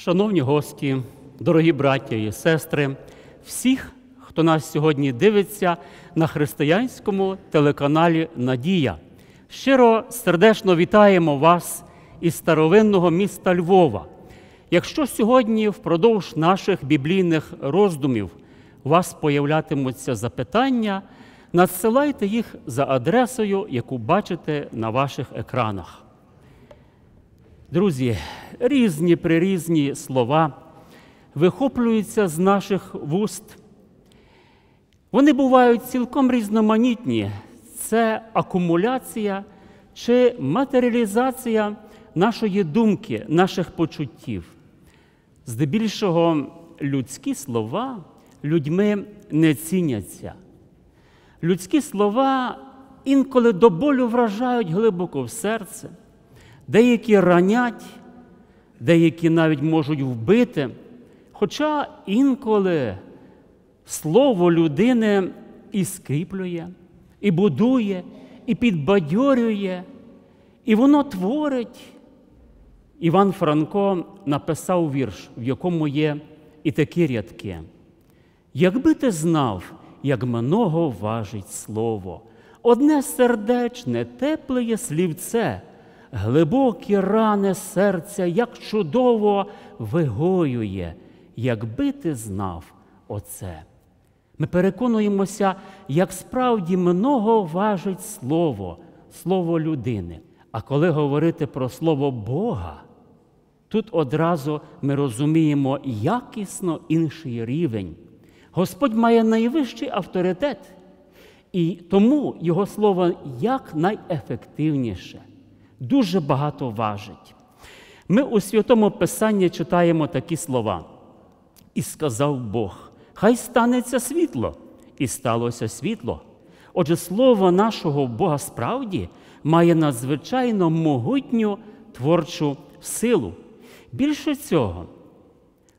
Шановні гості, дорогі браття і сестри, всіх, хто нас сьогодні дивиться на християнському телеканалі Надія. Щиро сердечно вітаємо вас із старовинного міста Львова. Якщо сьогодні впродовж наших біблійних роздумів у вас появлятимуться запитання, надсилайте їх за адресою, яку бачите на ваших екранах. Друзі, різні прирізні слова вихоплюються з наших вуст. Вони бувають цілком різноманітні. Це акумуляція чи матеріалізація нашої думки, наших почуттів. Здебільшого людські слова людьми не ціняться. Людські слова інколи до болю вражають глибоко в серце, деякі ранять, деякі навіть можуть вбити. Хоча інколи слово людини і скріплює, і будує, і підбадьорює, і воно творить. Іван Франко написав вірш, в якому є і такі рядки. Якби ти знав, як много важить слово, одне сердечне, теплеє слівце, глибокі рани серця, як чудово вигоює, якби ти знав оце. Ми переконуємося, як справді много важить слово, слово людини. А коли говорити про слово Бога, тут одразу ми розуміємо якісно інший рівень. Господь має найвищий авторитет, і тому Його слово як найефективніше, дуже багато важить. Ми у Святому Писанні читаємо такі слова. І сказав Бог: Хай станеться світло, і сталося світло. Отже, слово нашого Бога справді має надзвичайно могутню творчу силу. Більше цього,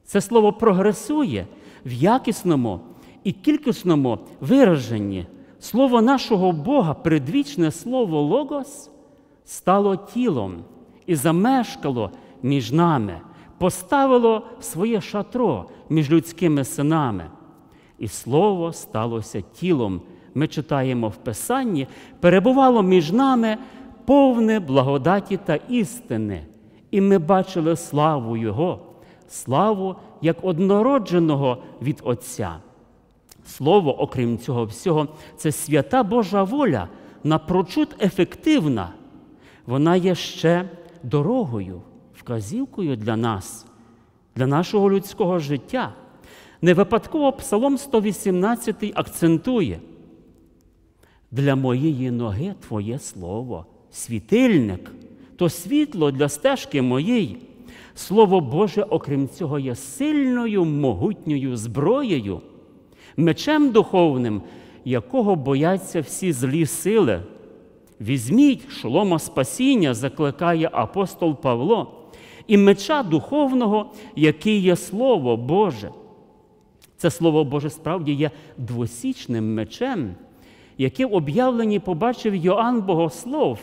це слово прогресує в якісному і кількісному вираженні. Слово нашого Бога, предвічне слово Логос, стало тілом і замешкало між нами, поставило своє шатро між людськими синами. І слово сталося тілом. Ми читаємо в Писанні, перебувало між нами повне благодаті та істини, і ми бачили славу Його, славу як однородженого від Отця. Слово, окрім цього всього, це свята Божа воля, напрочуд ефективна. Вона є ще дорогою, вказівкою для нас, для нашого людського життя. Не випадково Псалом 118 акцентує. Для моєї ноги Твоє Слово, світильник, то світло для стежки моєї. Слово Боже, окрім цього, є сильною могутньою зброєю, мечем духовним, якого бояться всі злі сили. Візьміть шолома спасіння, закликає апостол Павло, і меча духовного, який є Слово Боже. Це Слово Боже справді є двосічним мечем, яке в об'явленні побачив Йоанн Богослов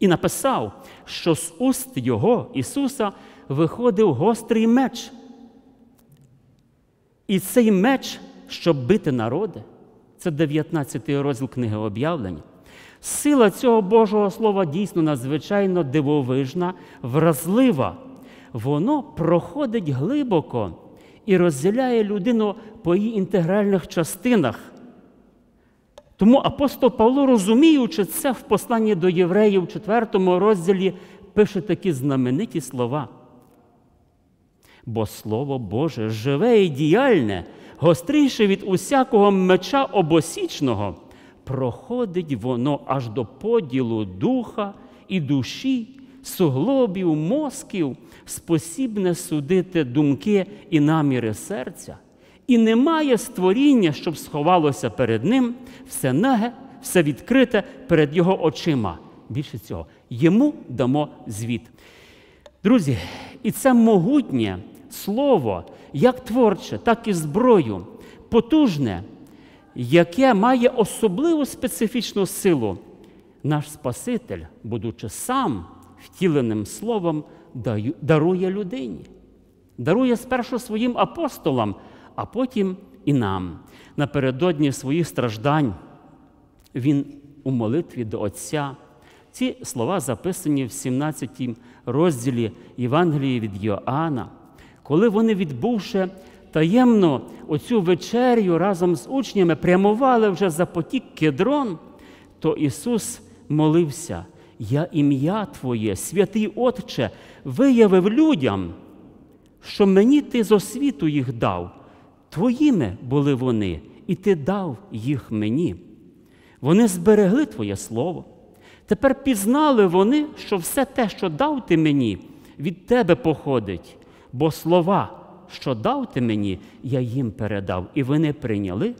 і написав, що з уст Його Ісуса виходив гострий меч. І цей меч, щоб бити народи, це 19 розділ книги об'явлення. Сила цього Божого Слова дійсно надзвичайно дивовижна, вразлива. Воно проходить глибоко і розділяє людину по її інтегральних частинах. Тому апостол Павло, розуміючи це в посланні до євреїв, в 4 розділі, пише такі знамениті слова. Бо Слово Боже живе і діяльне, гостріше від усякого меча обосічного, проходить воно аж до поділу духа і душі, суглобів, мозків, спосібне судити думки і наміри серця. І немає створіння, щоб сховалося перед ним все наге, все відкрите перед його очима. Більше цього, йому дамо звіт. Друзі, і це могутнє слово, як творче, так і зброю, потужне, яке має особливу специфічну силу. Наш Спаситель, будучи сам втіленим словом, дарує людині. дарує спершу своїм апостолам, а потім і нам. Напередодні своїх страждань Він у молитві до Отця. Ці слова записані в 17 розділі Євангелії від Йоанна, коли вони, відбувши таємно оцю вечерю разом з учнями, прямували вже за потік кедрон, то Ісус молився. Я ім'я Твоє, святий Отче, виявив людям, що мені ти з освіту їх дав. Твоїми були вони, і ти дав їх мені. Вони зберегли Твоє Слово. Тепер пізнали вони, що все те, що дав ти мені, від тебе походить, бо слова, що дав ти мені, я їм передав, і вони прийняли.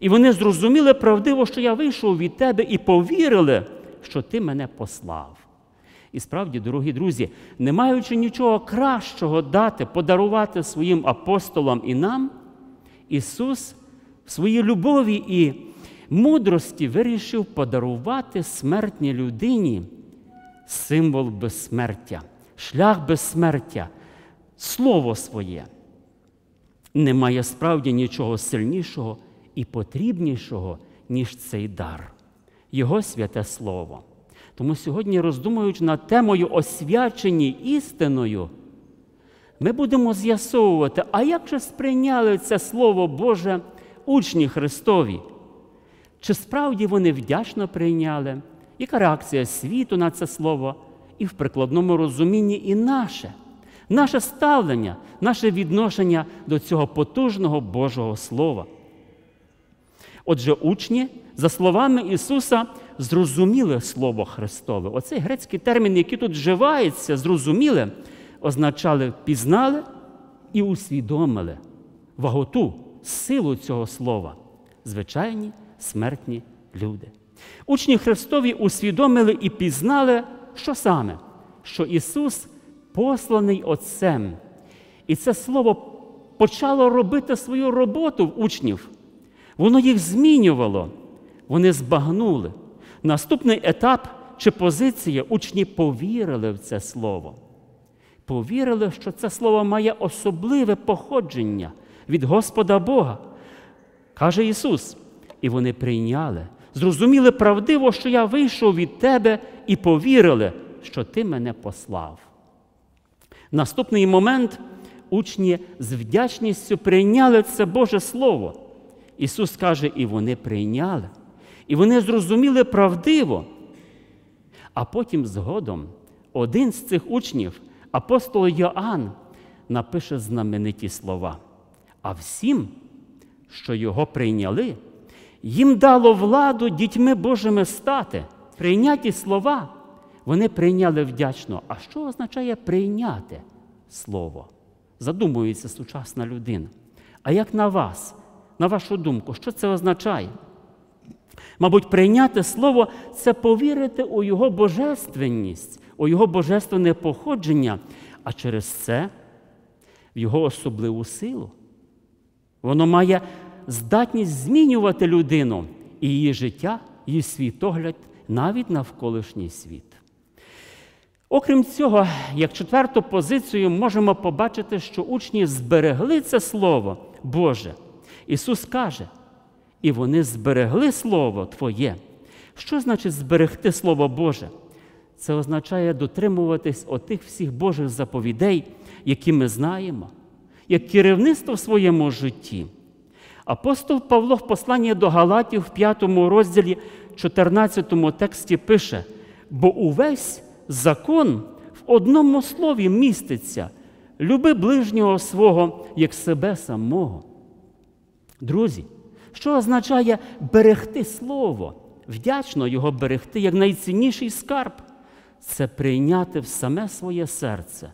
І вони зрозуміли правдиво, що я вийшов від тебе, і повірили, що ти мене послав. І справді, дорогі друзі, не маючи нічого кращого дати, подарувати своїм апостолам і нам, Ісус в своїй любові і мудрості вирішив подарувати смертній людині символ безсмертя, шлях безсмертя, слово своє. Немає справді нічого сильнішого і потрібнішого, ніж цей дар, Його святе Слово. Тому сьогодні, роздумуючи над темою освячені істиною, ми будемо з'ясовувати, а як же сприйняли це Слово Боже учні Христові? Чи справді вони вдячно прийняли? Яка реакція світу на це слово? І в прикладному розумінні і наше, наше ставлення, наше відношення до цього потужного Божого Слова. Отже, учні, за словами Ісуса, зрозуміли Слово Христове. Оцей грецький термін, який тут вживається, зрозуміли, означали пізнали і усвідомили ваготу, силу цього слова. Звичайні смертні люди. Учні Христові усвідомили і пізнали, що саме? Що Ісус посланий Отцем. І це слово почало робити свою роботу в учнів. Воно їх змінювало, вони збагнули. Наступний етап чи позиція учні повірили в це слово. Повірили, що це слово має особливе походження від Господа Бога. Каже Ісус. І вони прийняли, зрозуміли правдиво, що я вийшов від тебе, і повірили, що ти мене послав. Наступний момент учні з вдячністю прийняли це Боже Слово. Ісус каже, і вони прийняли, і вони зрозуміли правдиво. А потім згодом один з цих учнів, апостол Йоанн, напише знамениті слова. А всім, що його прийняли, їм дало владу дітьми Божими стати. Прийняті слова вони прийняли вдячно. А що означає прийняти слово? Задумується сучасна людина. А як на вас, на вашу думку, що це означає? Мабуть, прийняти слово це повірити у Його божественність, у Його божественне походження, а через це в Його особливу силу. Воно має здатність змінювати людину і її життя, її світогляд, навіть навколишній світ. Окрім цього, як четверту позицію можемо побачити, що учні зберегли це Слово Боже. Ісус каже, і вони зберегли Слово Твоє. Що значить зберегти Слово Боже? Це означає дотримуватись отих всіх Божих заповідей, які ми знаємо, як керівництво в своєму житті. Апостол Павло в посланні до Галатів в 5 розділі 14 тексті пише: бо увесь закон в одному слові міститься люби ближнього свого як себе самого. Друзі, що означає берегти слово, вдячно його берегти як найцінніший скарб? Це прийняти в саме своє серце,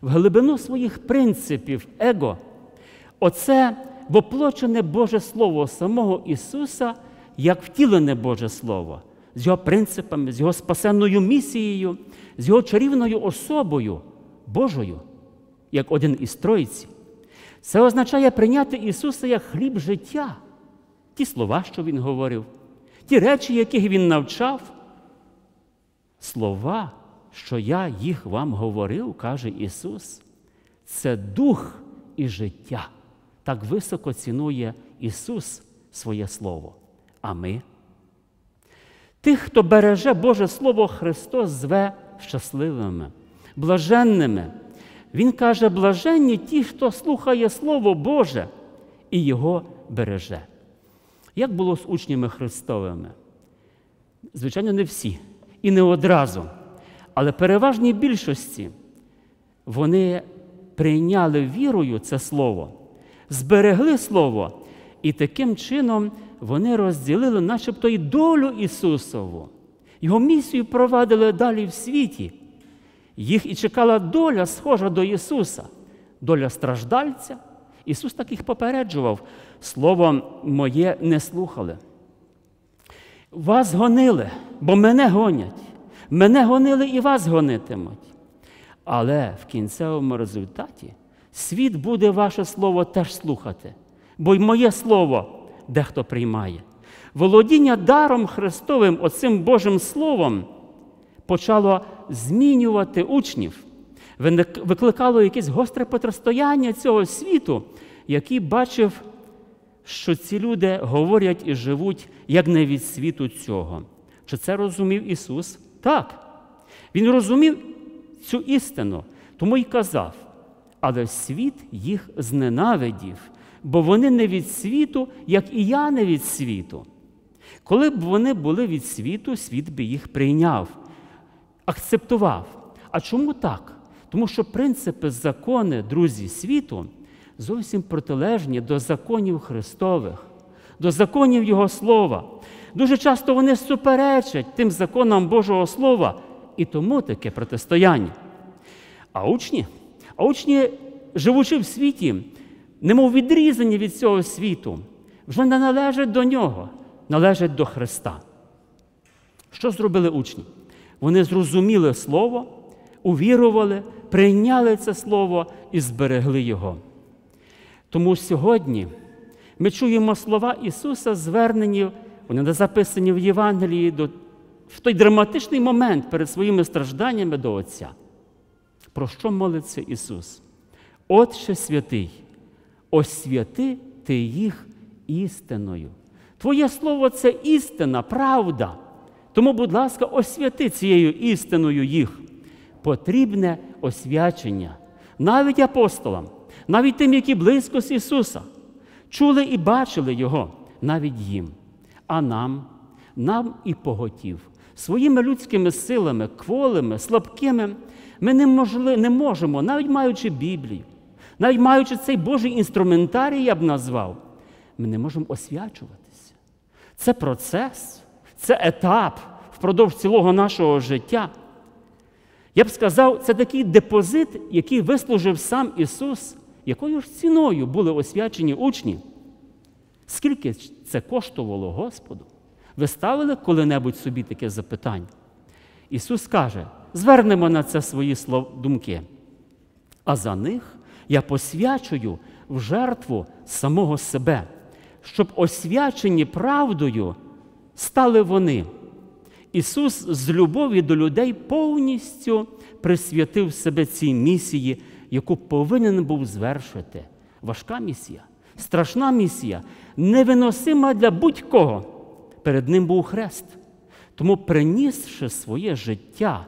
в глибину своїх принципів, его. Оце воплочене Боже Слово самого Ісуса як втілене Боже Слово з його принципами, з його спасенною місією, з його чарівною особою Божою, як один із Троїці. Це означає прийняти Ісуса як хліб життя, ті слова, що Він говорив, ті речі, яких Він навчав. Слова, що я їх вам говорив, каже Ісус. це дух і життя. Так високо цінує Ісус своє Слово. А ми? Тих, хто береже Боже Слово, Христос зве щасливими, блаженними. Він каже, блаженні ті, хто слухає Слово Боже і Його береже. Як було з учнями Христовими? Звичайно, не всі і не одразу. Але переважній більшості вони прийняли вірою це слово, зберегли слово, і таким чином вони розділили начебто і долю Ісусову. Його місію провадили далі в світі. Їх і чекала доля, схожа до Ісуса, доля страждальця. Ісус так їх попереджував, Слово моє не слухали. Вас гонили, бо мене гонять. Мене гонили і вас гонитимуть. Але в кінцевому результаті світ буде ваше слово теж слухати, бо й моє слово дехто приймає. Володіння даром Христовим, оцим Божим Словом, почало змінювати учнів, викликало якесь гостре протистояння цього світу, який бачив, що ці люди говорять і живуть як не від світу цього. Чи це розумів Ісус? Так. Він розумів цю істину, тому й казав, але світ їх зненавидів, бо вони не від світу, як і я не від світу. Коли б вони були від світу, світ би їх прийняв, акцептував. А чому так? Тому що принципи, закони, друзі, світу зовсім протилежні до законів Христових, до законів Його Слова. Дуже часто вони суперечать тим законам Божого Слова і тому таке протистояння. А учні, а учні, живучи в світі, немов відрізані від цього світу, вже не належать до нього, належать до Христа. Що зробили учні? Вони зрозуміли Слово, увірували, прийняли це Слово і зберегли Його. Тому сьогодні ми чуємо слова Ісуса, звернені, вони записані в Євангелії до, в той драматичний момент перед своїми стражданнями до Отця. Про що молиться Ісус? Отче святий, освяти ти їх істиною. Твоє Слово це істина, правда. Тому, будь ласка, освяти цією істиною їх. Потрібне освячення навіть апостолам, навіть тим, які близько з Ісуса, чули і бачили Його, навіть їм. А нам, нам і поготів, своїми людськими силами, кволими, слабкими, ми не, можли, не можемо, навіть маючи Біблію, навіть маючи цей Божий інструментарій, я б назвав, ми не можемо освячуватися. Це процес, це етап впродовж цілого нашого життя. Я б сказав, це такий депозит, який вислужив сам Ісус, якою ж ціною були освячені учні. Скільки це коштувало Господу? Ви ставили коли-небудь собі таке запитання? Ісус каже: звернемо на це свої думки. А за них я посвячую в жертву самого себе, щоб освячені правдою стали вони. Ісус з любові до людей повністю присвятив себе цій місії, яку повинен був звершити. Важка місія, страшна місія, невиносима для будь-кого. Перед ним був хрест. Тому, принісши своє життя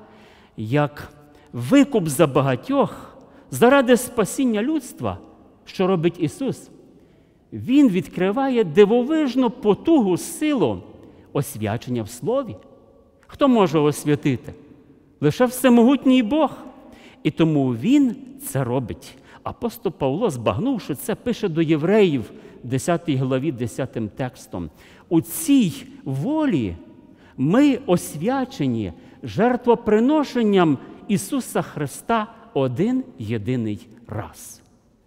як викуп за багатьох заради спасіння людства, що робить Ісус, Він відкриває дивовижну потугу силу освячення в Слові. Хто може освятити? Лише всемогутній Бог. І тому Він це робить. Апостол Павло, збагнувши це, пише до євреїв, 10 главі, 10 текстом. У цій волі ми освячені жертвоприношенням Ісуса Христа один єдиний раз.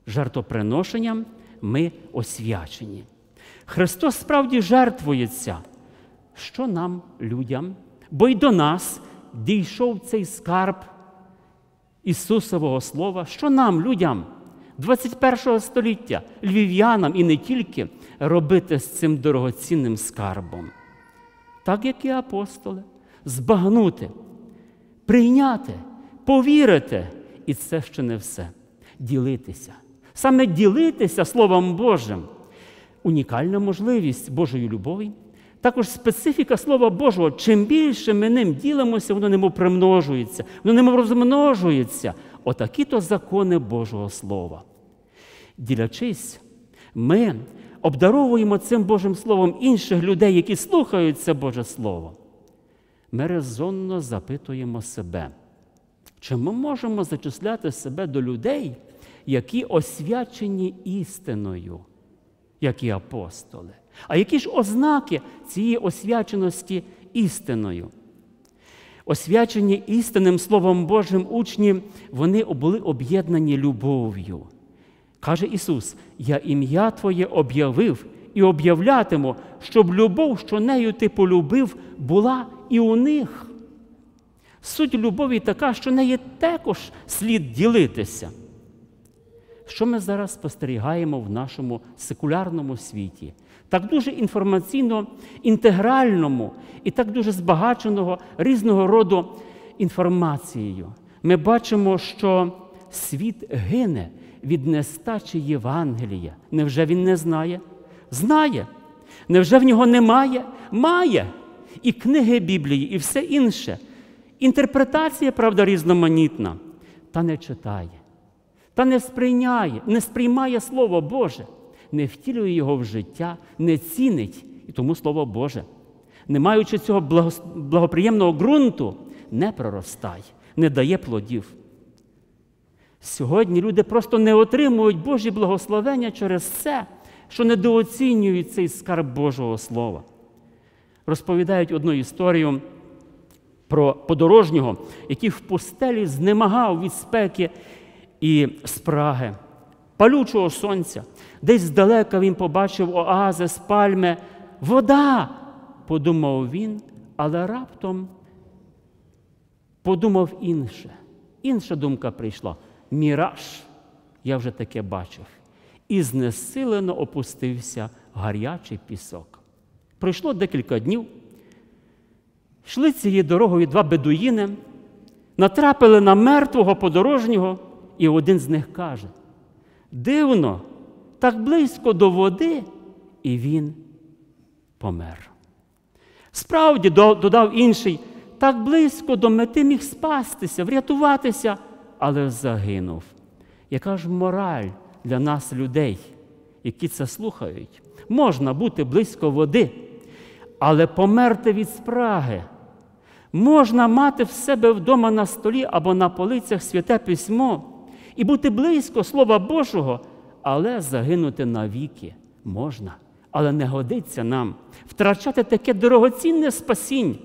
Жертвоприношенням ми освячені. Христос справді жертвується. Що нам, людям? Бо й до нас дійшов цей скарб Ісусового Слова, що нам, людям 21 століття, львів'янам і не тільки робити з цим дорогоцінним скарбом, так як і апостоли, збагнути, прийняти, повірити. І це ще не все. ділитися. Саме ділитися Словом Божим унікальна можливість Божої любові. Також специфіка Слова Божого, чим більше ми ним ділимося, воно немов примножується, воно немов розмножується. Отакі то закони Божого Слова. Ділячись, ми обдаровуємо цим Божим Словом інших людей, які слухають це Боже Слово. Ми резонно запитуємо себе, чи ми можемо зачисляти себе до людей, які освячені істиною, як і апостоли. А які ж ознаки цієї освяченості істиною? Освячені істинним Словом Божим учні, вони були об'єднані любов'ю. Каже Ісус: Я ім'я Твоє об'явив і об'являтиму, щоб любов, що нею ти полюбив, була і у них. Суть любові така, що неї також слід ділитися. Що ми зараз спостерігаємо в нашому секулярному світі, так дуже інформаційно інтегральному і так дуже збагаченого різного роду інформацією. Ми бачимо, що світ гине від нестачі Євангелія. Невже він не знає? Знає. Невже в нього немає? Має. І книги Біблії, і все інше. Інтерпретація, правда, різноманітна, та не читає, та не сприйняє, не сприймає Слово Боже, не втілює його в життя, не цінить і тому Слово Боже, не маючи цього благоприємного ґрунту, не проростає, не дає плодів. Сьогодні люди просто не отримують Божі благословення через це, що недооцінюють цей скарб Божого Слова. Розповідають одну історію про подорожнього, який в пустелі знемагав від спеки і спраги, палючого сонця. Десь здалека він побачив оазис, пальми, вода, подумав він, але раптом подумав інше. Інша думка прийшла міраж, я вже таке бачив, і знесилено опустився гарячий пісок. Пройшло декілька днів. Йшли цією дорогою два бедуїни, натрапили на мертвого подорожнього, і один з них каже: Дивно, так близько до води, і він помер. Справді, додав інший, так близько до мети міг спастися, врятуватися, але загинув. Яка ж мораль для нас, людей, які це слухають? Можна бути близько води, але померти від спраги. Можна мати в себе вдома на столі або на полицях святе письмо і бути близько Слова Божого, але загинути навіки можна, але не годиться нам втрачати таке дорогоцінне спасіння.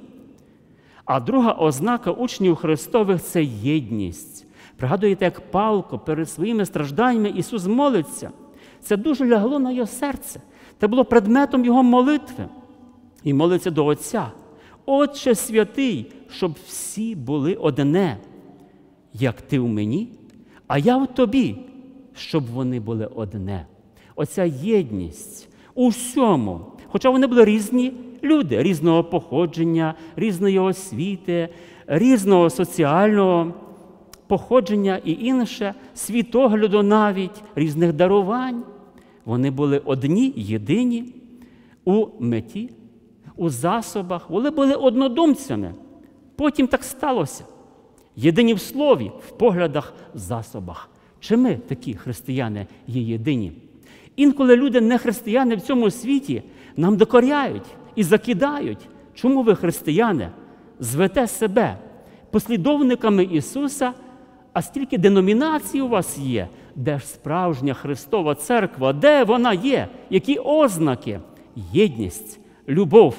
А друга ознака учнів Христових це єдність. Пригадуєте, як палко перед своїми стражданнями Ісус молиться. Це дуже лягло на його серце. Це було предметом Його молитви. І молиться до Отця. Отче святий, щоб всі були одне, як ти в мені, а я в тобі, щоб вони були одне. Оця єдність у всьому. Хоча вони були різні люди, різного походження, різної освіти, різного соціального походження і інше, світогляду навіть, різних дарувань. Вони були одні, єдині у меті, у засобах, вони були однодумцями. Потім так сталося. Єдині в слові, в поглядах, в засобах. Чи ми такі християни є єдині? Інколи люди, не християни в цьому світі, нам докоряють і закидають. Чому ви, християни, звете себе послідовниками Ісуса, а стільки деномінацій у вас є, де ж справжня Христова Церква, де вона є? Які ознаки? Єдність, любов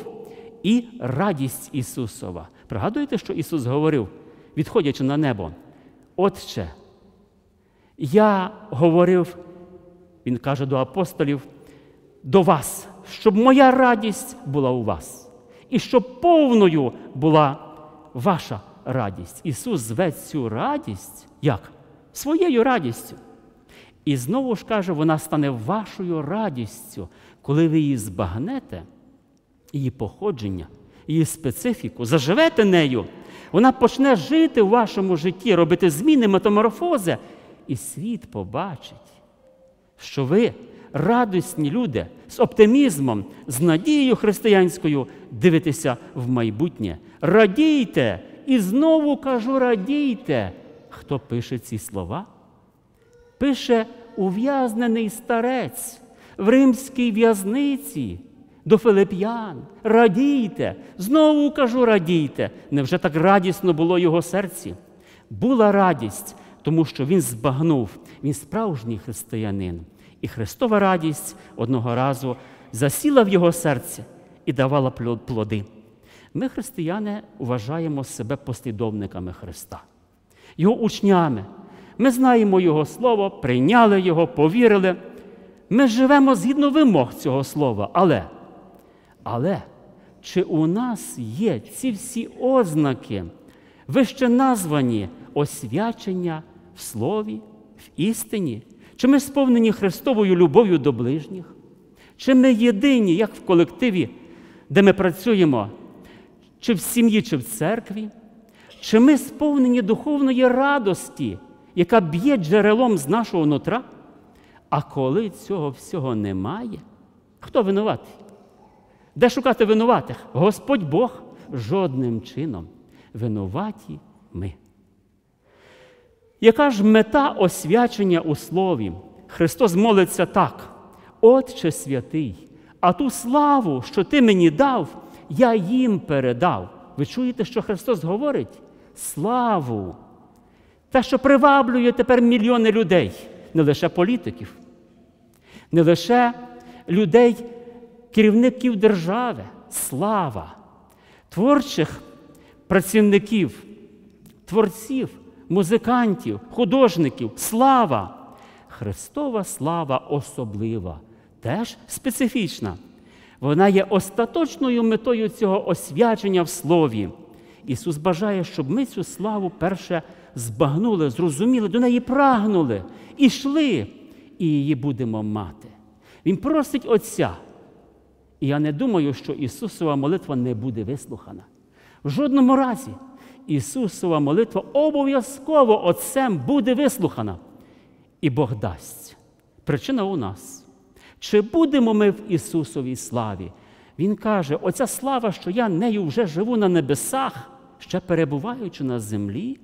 і радість Ісусова. Пригадуєте, що Ісус говорив, відходячи на небо? Отче, я говорив, Він каже до апостолів, до вас, щоб моя радість була у вас, і щоб повною була ваша радість. Ісус зве цю радість як? Своєю радістю. І знову ж каже, вона стане вашою радістю, коли ви її збагнете, її походження, її специфіку, заживете нею, вона почне жити в вашому житті, робити зміни, метаморфози, і світ побачить, що ви, радісні люди, з оптимізмом, з надією християнською дивитеся в майбутнє. Радійте! І знову кажу, радійте. Хто пише ці слова? Пише ув'язнений старець в римській в'язниці до Филип'ян. Радійте, знову кажу, радійте. Невже так радісно було його серці? Була радість, тому що він збагнув, він справжній християнин. І Христова радість одного разу засіла в його серці і давала плоди. Ми, християни, вважаємо себе послідовниками Христа, Його учнями. Ми знаємо Його Слово, прийняли Його, повірили. Ми живемо згідно вимог цього слова. Але, але чи у нас є ці всі ознаки, вище названі освячення в слові, в істині? Чи ми сповнені Христовою любов'ю до ближніх? Чи ми єдині, як в колективі, де ми працюємо, чи в сім'ї, чи в церкві? Чи ми сповнені духовної радості, яка б'є джерелом з нашого нутра? А коли цього всього немає, хто винуватий? Де шукати винуватих? Господь Бог жодним чином. Винуваті ми. Яка ж мета освячення у слові? Христос молиться так, Отче святий, а ту славу, що ти мені дав, я їм передав. Ви чуєте, що Христос говорить? Славу! Те, що приваблює тепер мільйони людей, не лише політиків, не лише людей, керівників держави, слава, творчих працівників, творців, музикантів, художників, слава. Христова слава особлива, теж специфічна. Вона є остаточною метою цього освячення в Слові. Ісус бажає, щоб ми цю славу перше збагнули, зрозуміли, до неї прагнули, ішли, і її будемо мати. Він просить Отця. І я не думаю, що Ісусова молитва не буде вислухана. В жодному разі Ісусова молитва обов'язково Отцем буде вислухана. І Бог дасть. Причина у нас. Чи будемо ми в Ісусовій славі? Він каже: оця слава, що я нею вже живу на небесах, ще перебуваючи на землі.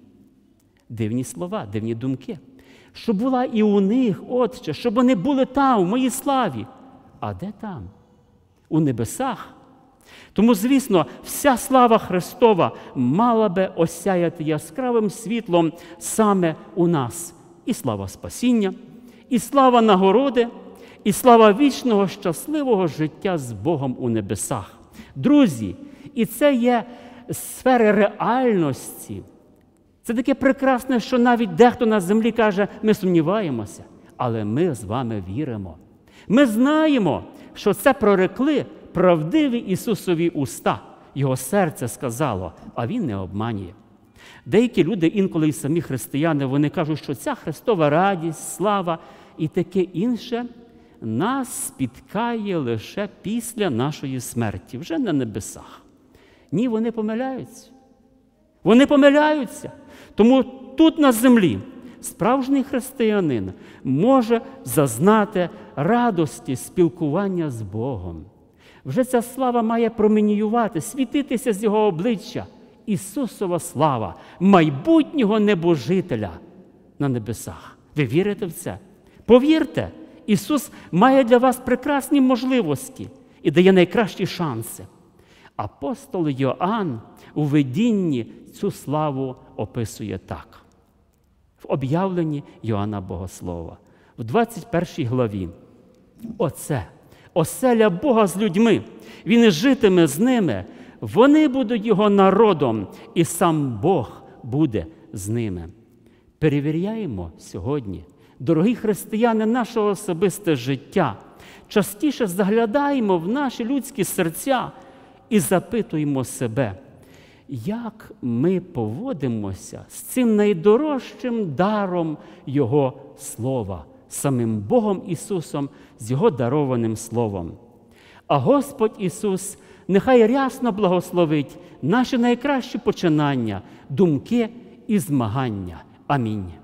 Дивні слова, дивні думки. Щоб була і у них, Отче, щоб вони були там, в моїй славі. А де там? У небесах. Тому, звісно, вся слава Христова мала би осяяти яскравим світлом саме у нас. І слава спасіння, і слава нагороди і слава вічного щасливого життя з Богом у небесах. Друзі, і це є сфери реальності. Це таке прекрасне, що навіть дехто на землі каже, ми сумніваємося, але ми з вами віримо. Ми знаємо, що це прорекли правдиві Ісусові уста. Його серце сказало, а Він не обманює. Деякі люди, інколи і самі християни, вони кажуть, що ця Христова радість, слава і таке інше нас спіткає лише після нашої смерті, вже на небесах. Ні, вони помиляються. Вони помиляються. Тому тут на землі справжній християнин може зазнати радості спілкування з Богом. Вже ця слава має променіювати, світитися з Його обличчя. Ісусова слава, майбутнього небожителя на небесах. Ви вірите в це? Повірте! Ісус має для вас прекрасні можливості і дає найкращі шанси. Апостол Йоанн у видінні цю славу описує так. В об'явленні Йоанна Богослова, в 21 главі. Оце, оселя Бога з людьми, Він житиме з ними, вони будуть Його народом, і сам Бог буде з ними. Перевіряємо сьогодні. Дорогі християни, наше особисте життя. Частіше заглядаємо в наші людські серця і запитуємо себе, як ми поводимося з цим найдорожчим даром Його Слова, самим Богом Ісусом, з Його дарованим Словом. А Господь Ісус нехай рясно благословить наші найкращі починання, думки і змагання. Амінь.